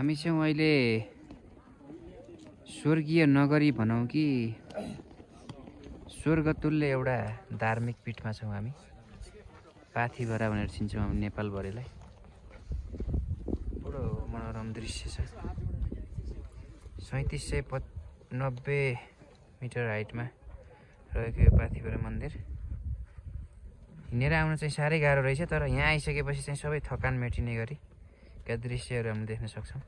हामी चाहिँ अहिले स्वर्गीय नगरी भनौँ कि स्वर्गतुल्य एउटा धार्मिक पीठमा छौँ हामी। पाथिभरा भनेर चिन्छौँ हामी नेपालभरिलाई बडो मनोरम दृश्य छ। सैँतिस सय पच नब्बे मिटर हाइटमा रहेको यो पाथिभरा मन्दिर। हिँडेर आउनु चाहिँ साह्रै गाह्रो रहेछ तर यहाँ आइसकेपछि चाहिँ सबै थकान मेटिने गरी दृश्यहरू हामीले देख्न सक्छौँ?